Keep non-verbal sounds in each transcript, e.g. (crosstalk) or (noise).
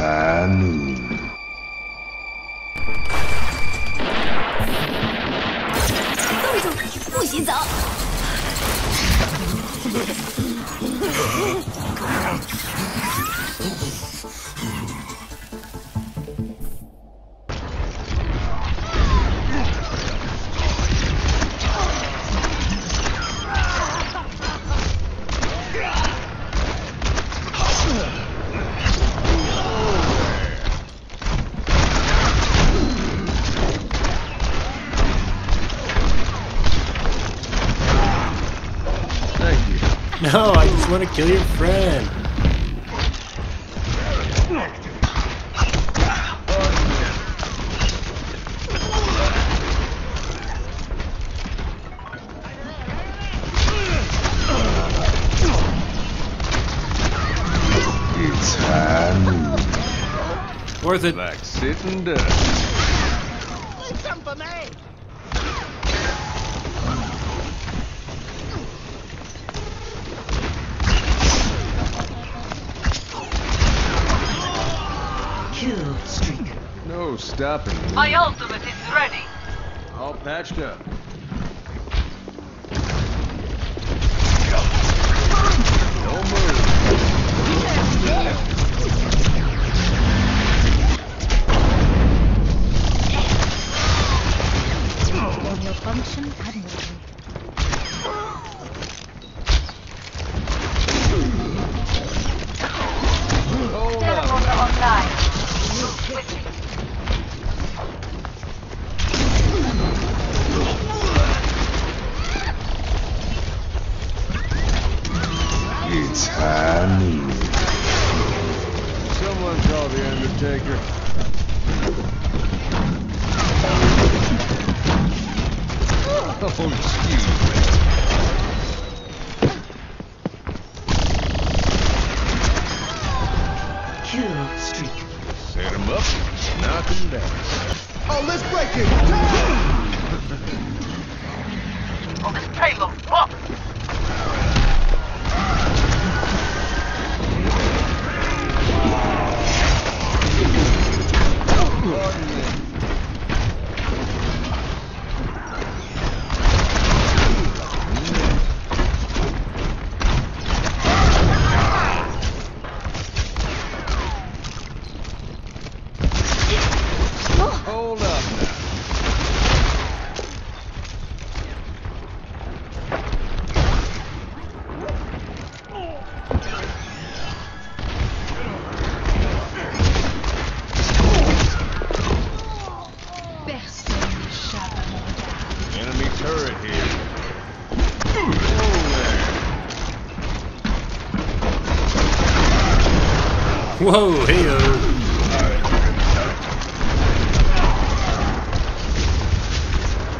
high want to kill your friend. It's high. Worth it. Like sitting ducks. My ultimate is ready. All patched up. Whoa, hey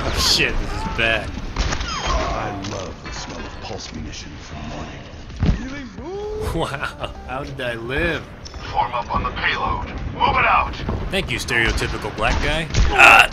Oh shit, this is bad. I love the smell of pulse munition from morning. Wow, how did I live? Form up on the payload. Move it out. Thank you, stereotypical black guy. Ah!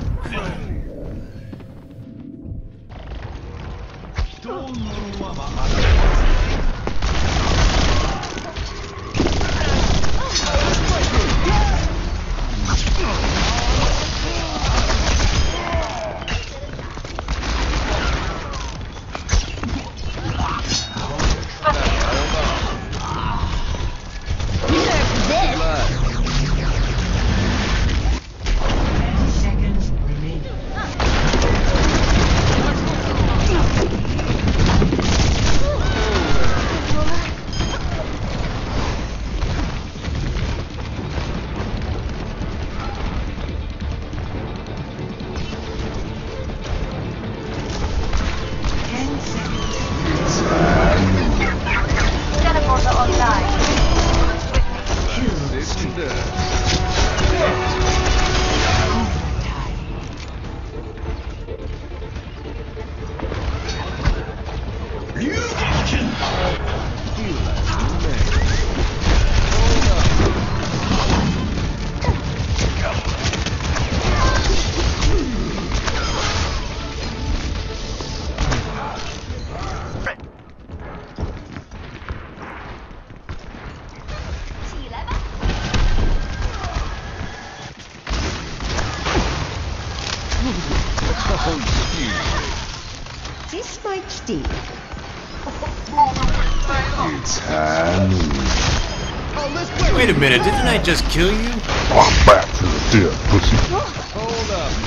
kiss my cheek. It's. Wait a minute, didn't I just kill you? I'm back to the dead, pussy. Hold up.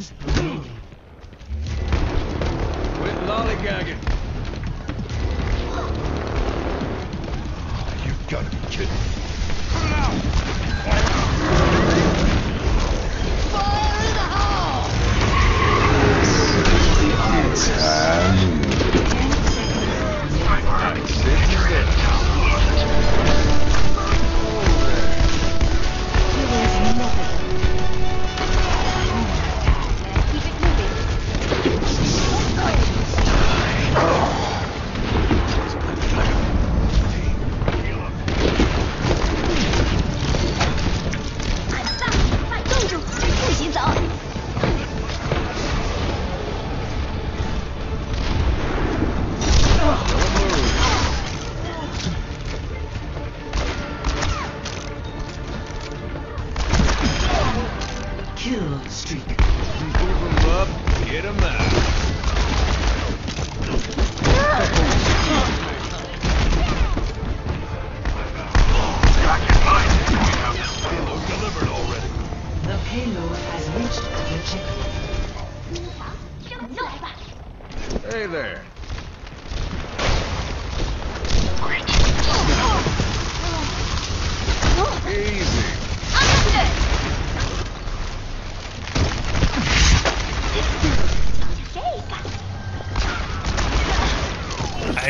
friends.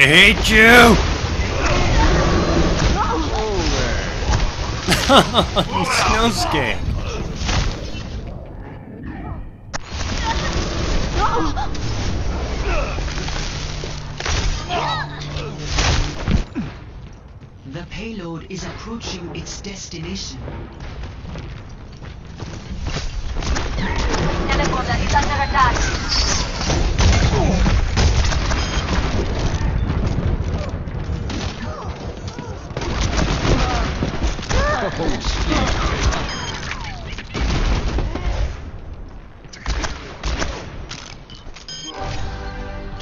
hate you! (laughs) Snow scared.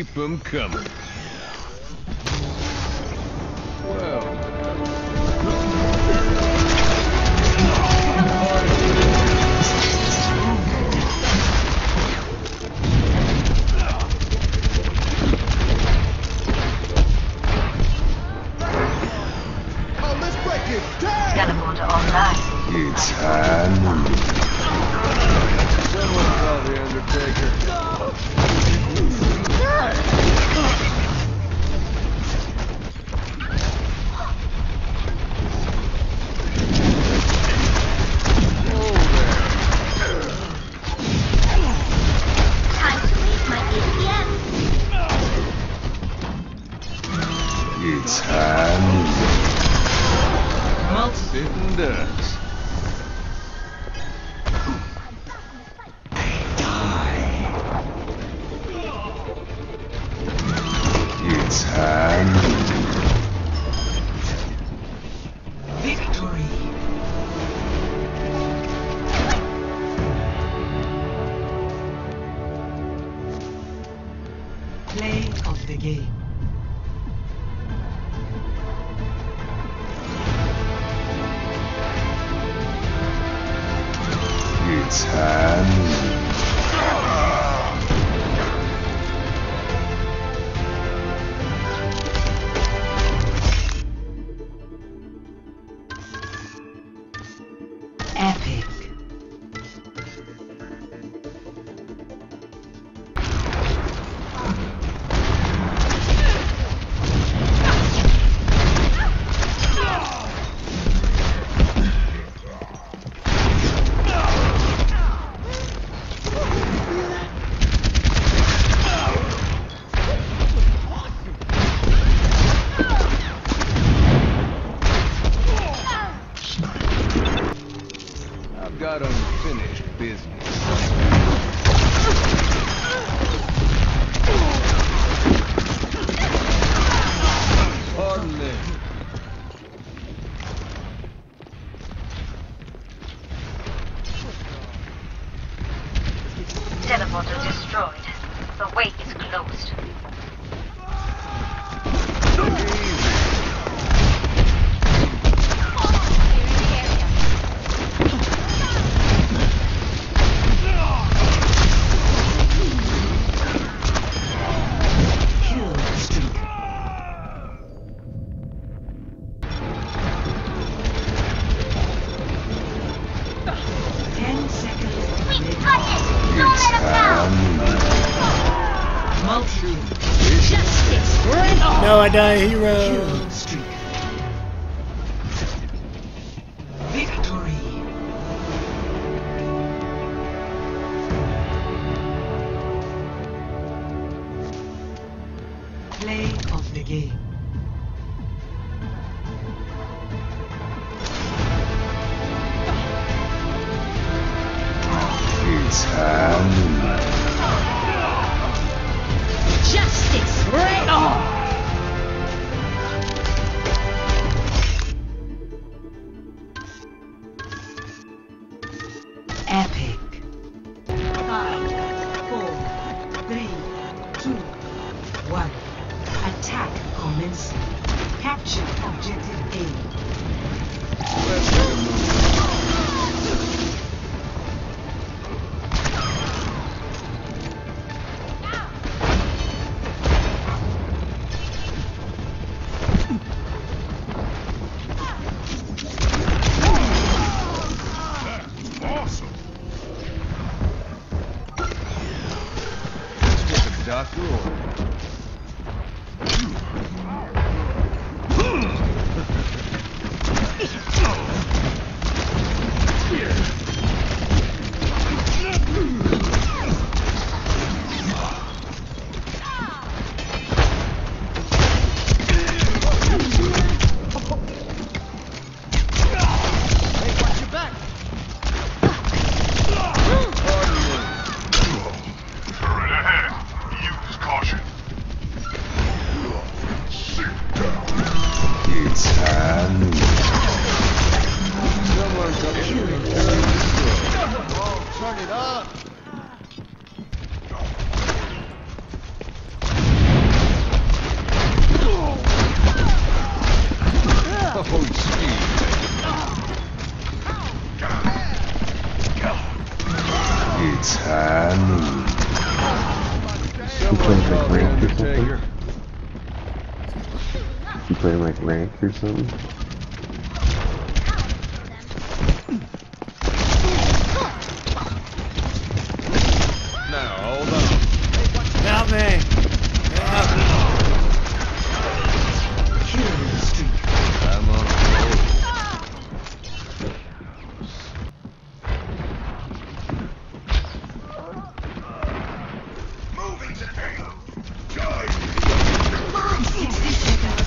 keep them coming.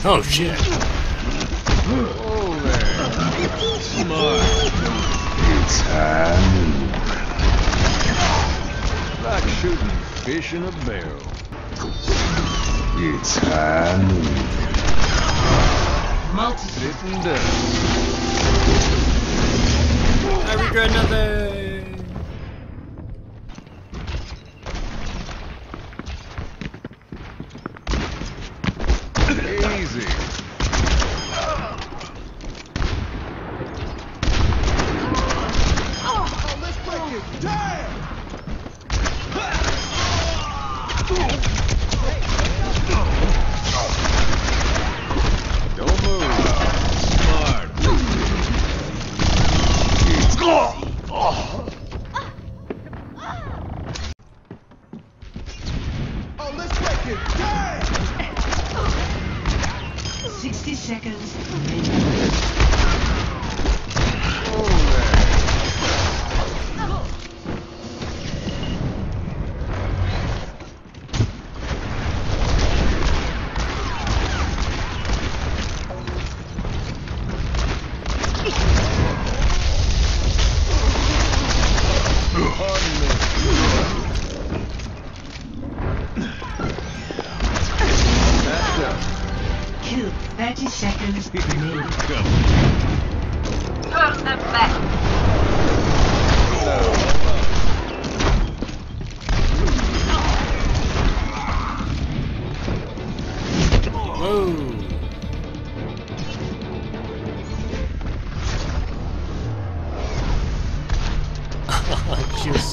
Oh shit.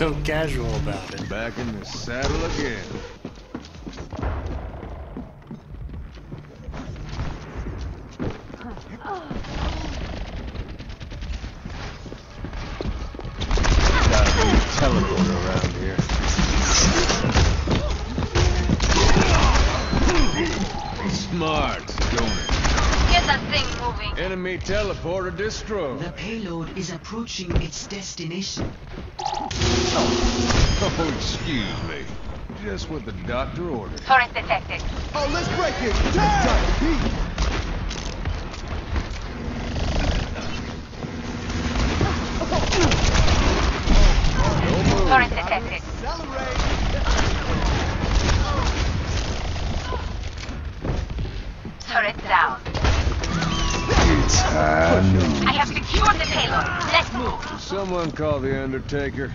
so casual about it. Back in the saddle again. Enemy teleporter destroyed. The payload is approaching its destination. Oh, (laughs) oh excuse me. Just what the doctor ordered. Turret detected. Oh, let's break it! Time! Someone call the Undertaker.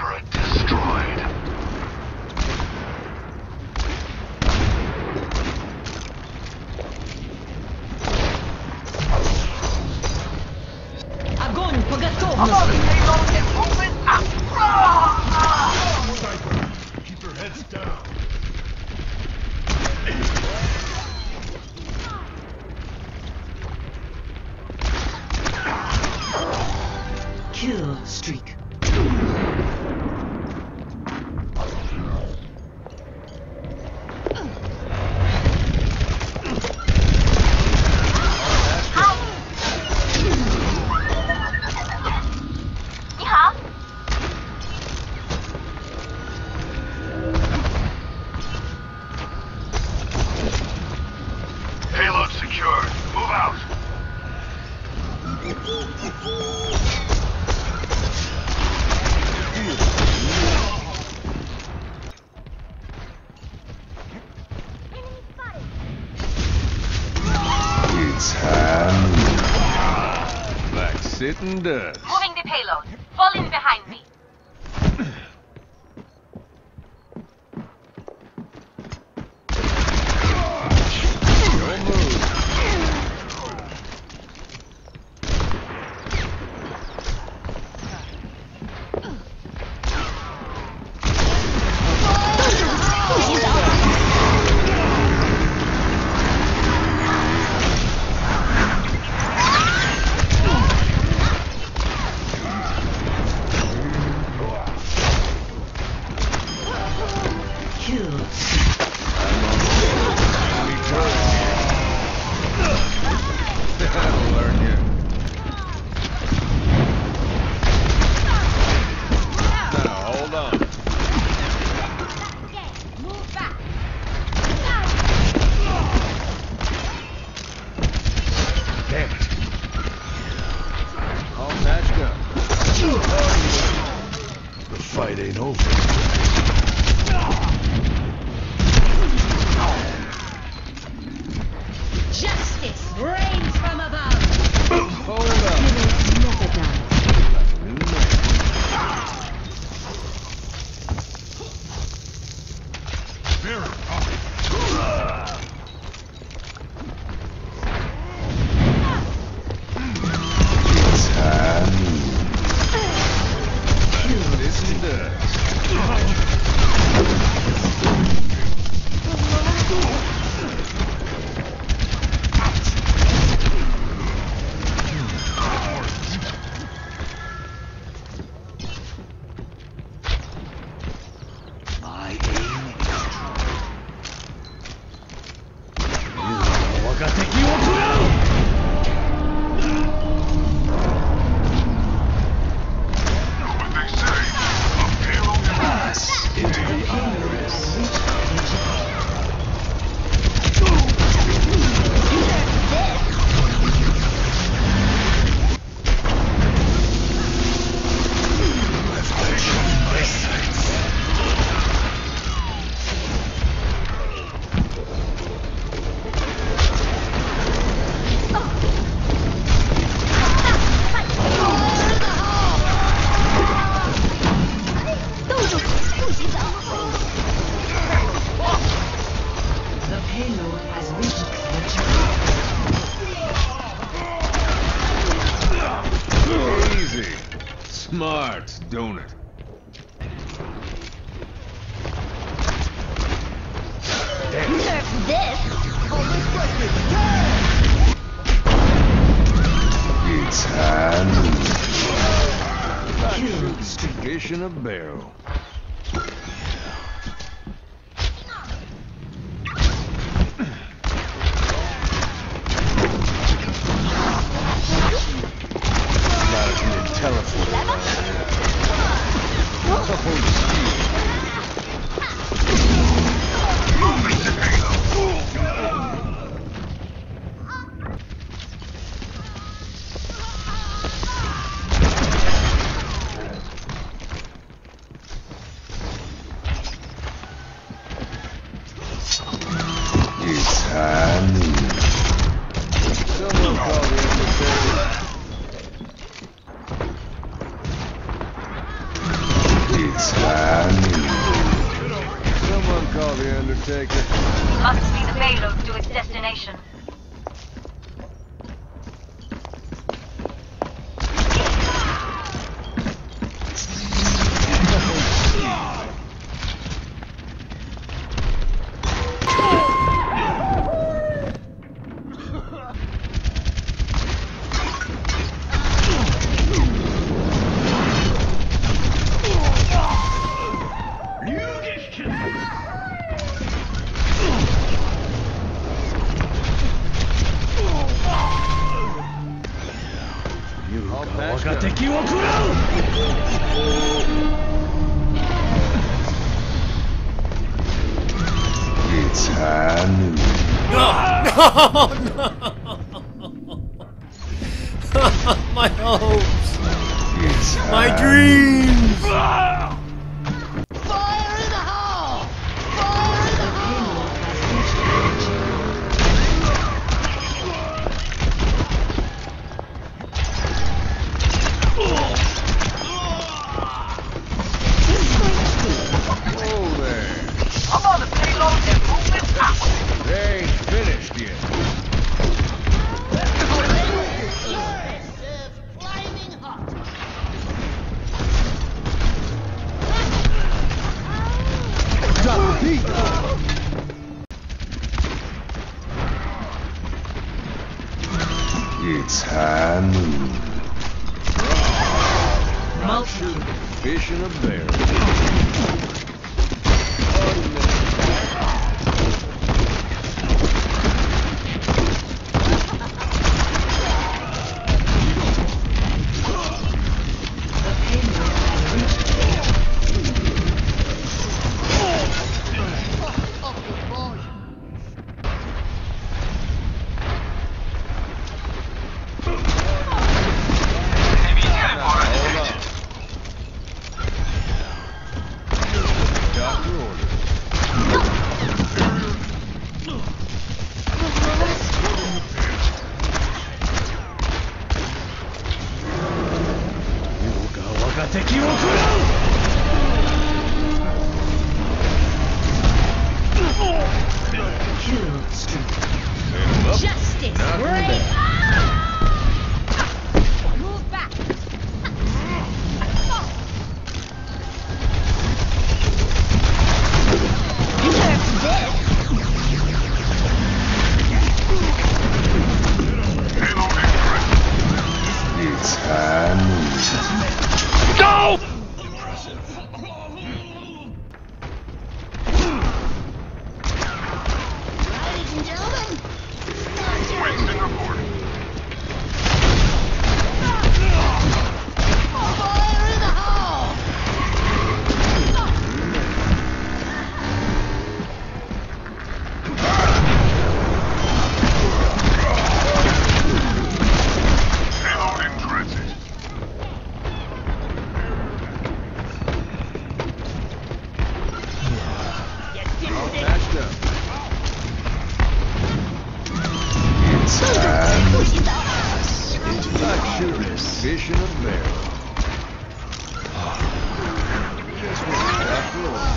Enemy turret fair. After all, oh.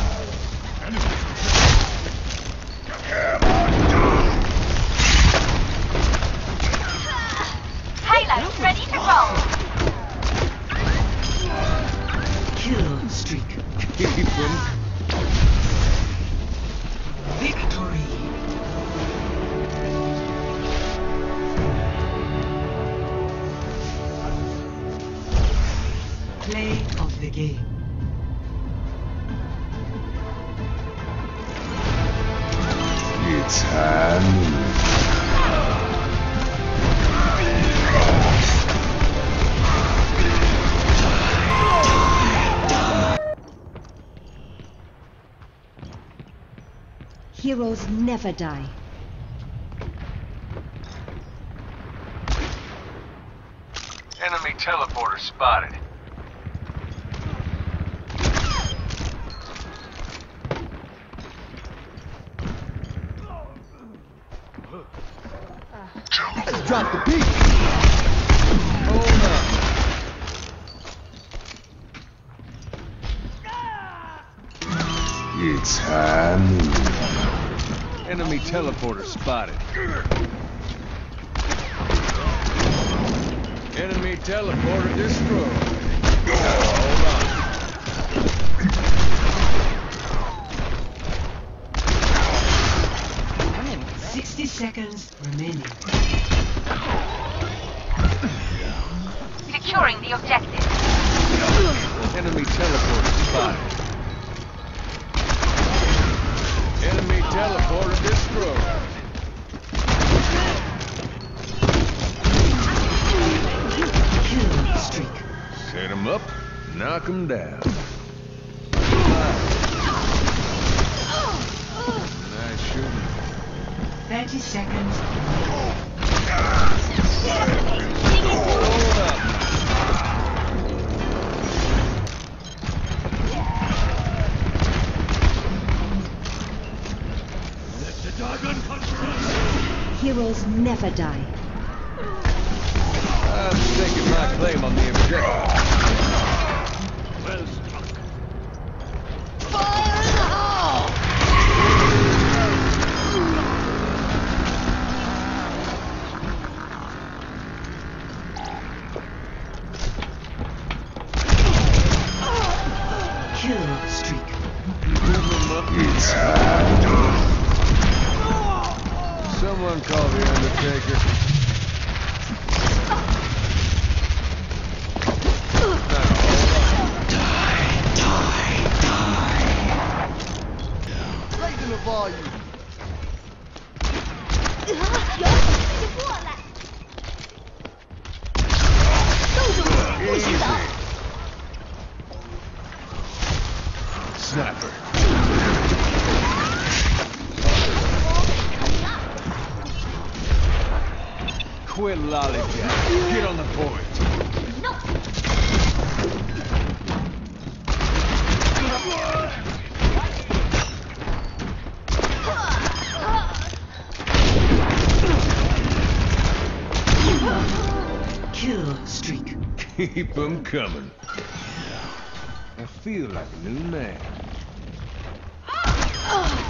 heroes never die. Enemy teleporter spotted. teleporter spotted. Enemy teleporter destroyed. Now, hold on. seconds remaining. Securing the objective. Enemy teleporter spotted. Enemy teleporter knock him down. Nice shooting. 30 seconds. Heroes never die. Keep them coming. I feel like a new man. Ah!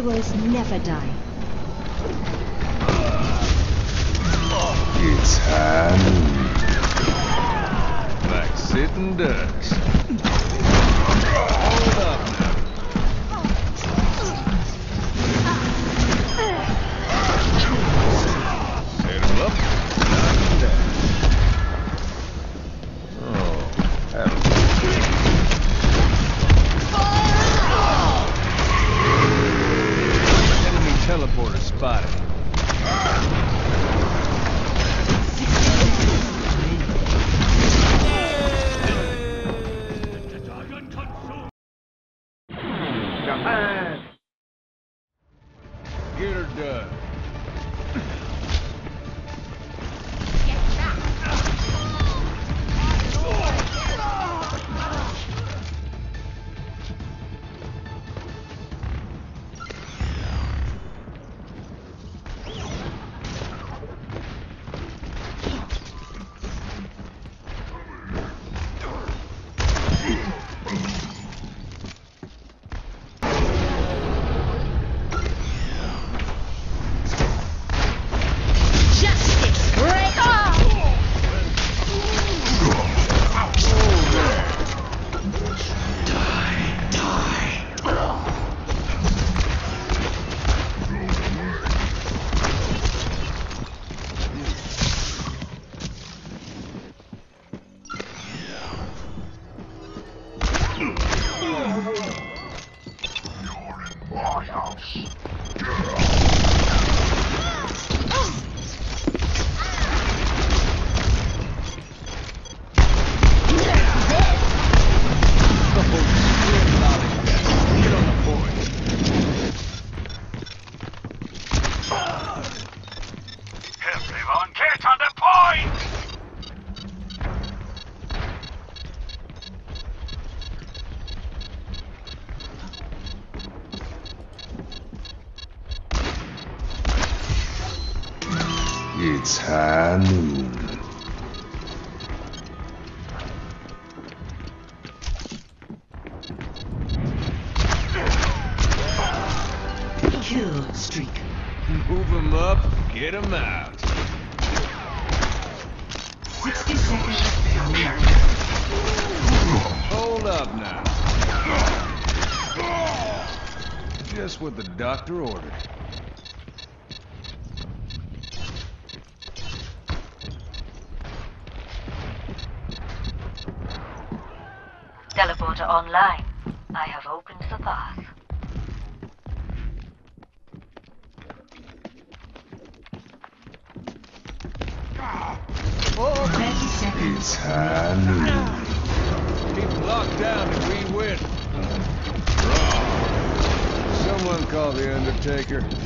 Heroes never die. order. Teleporter online. I have opened the path. Taker.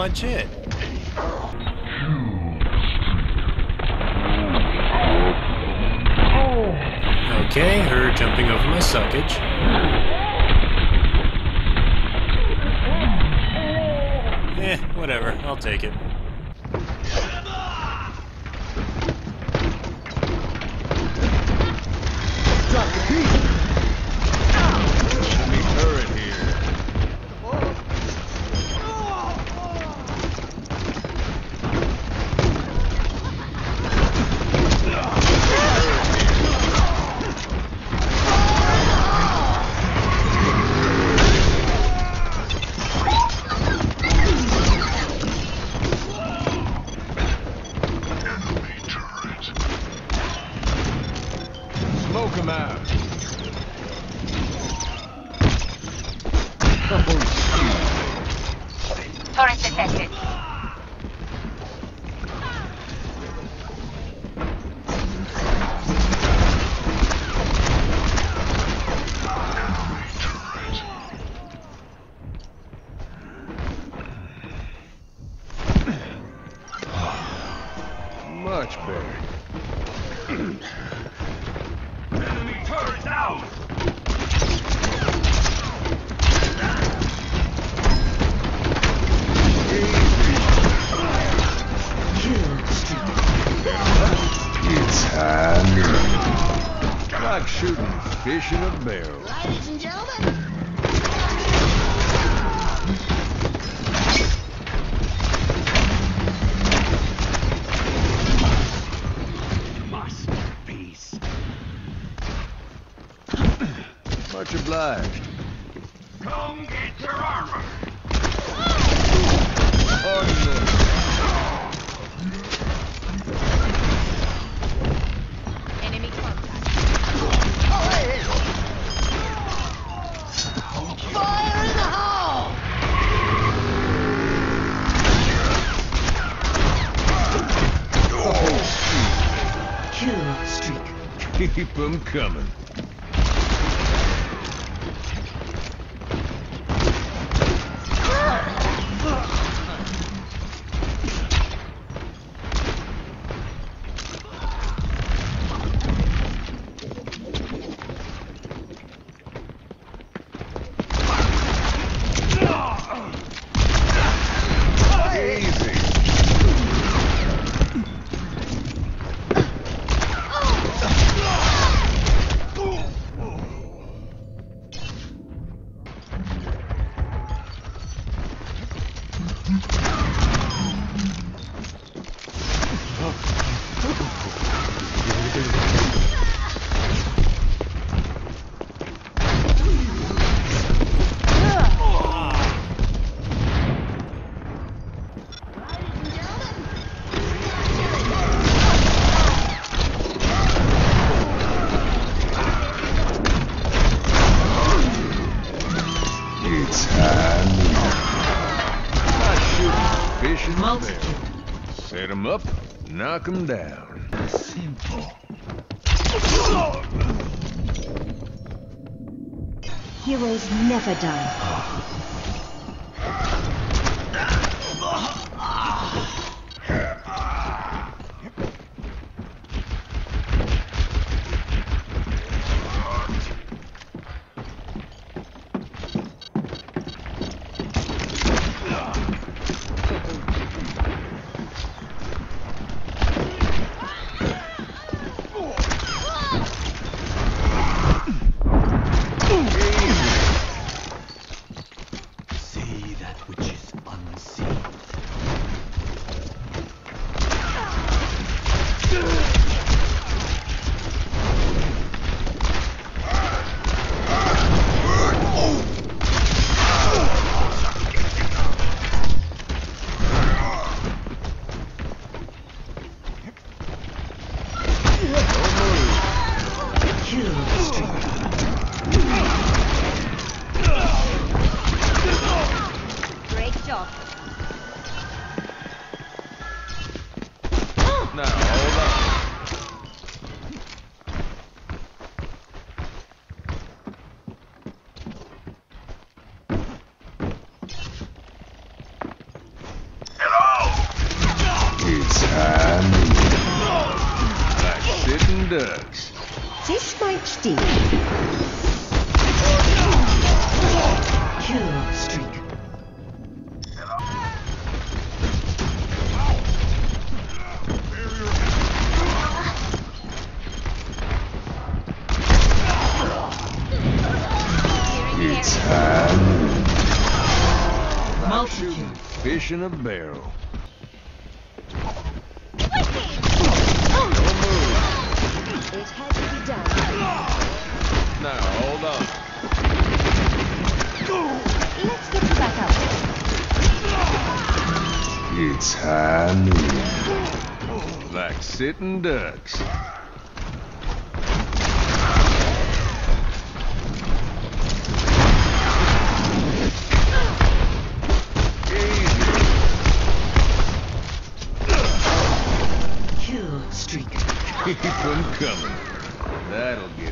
Punch hit? 'Em coming. Knock 'em Fish in a barrel. It had to be done. Now, hold on. Let's get you back out. It's time. Like sitting ducks. Coming. That'll get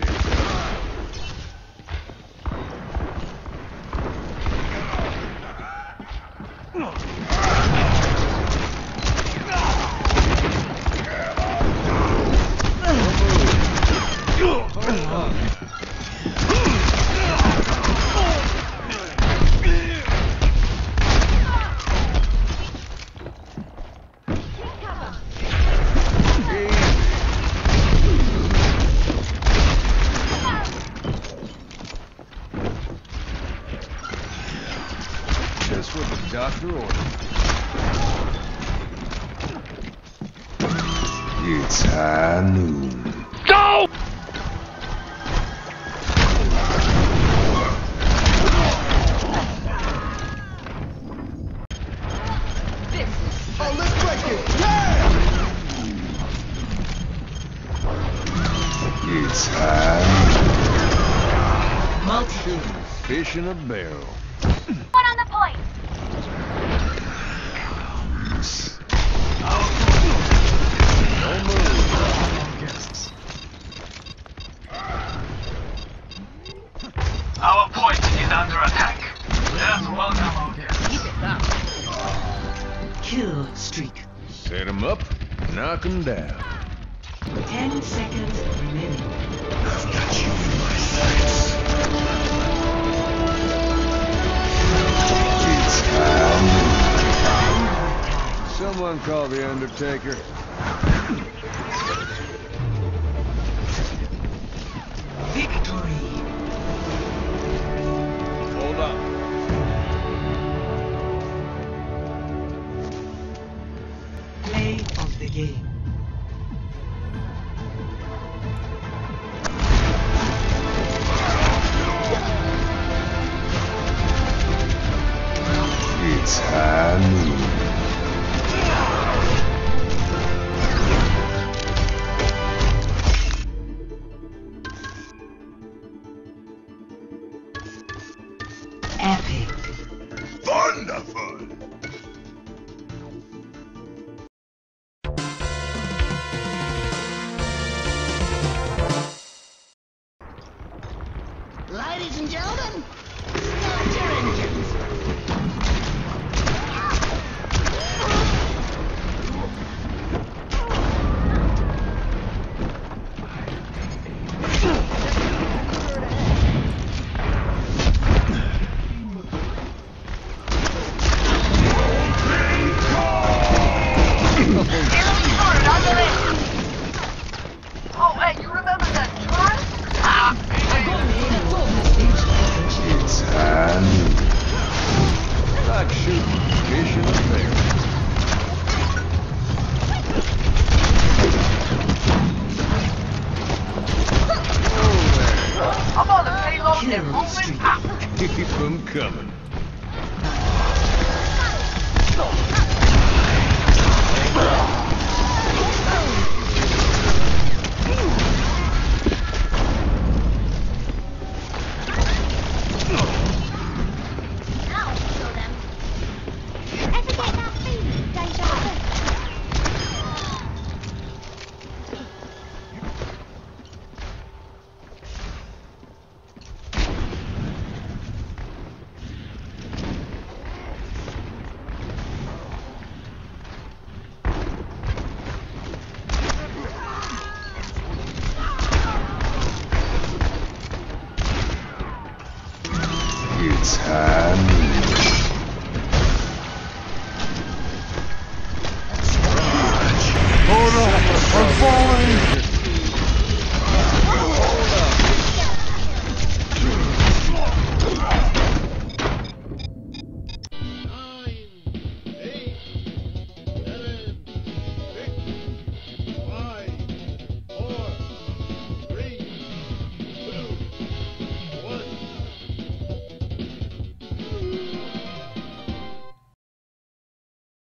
knock 'em down. Ten seconds remaining. I've got you in my sights. It's Someone call the Undertaker.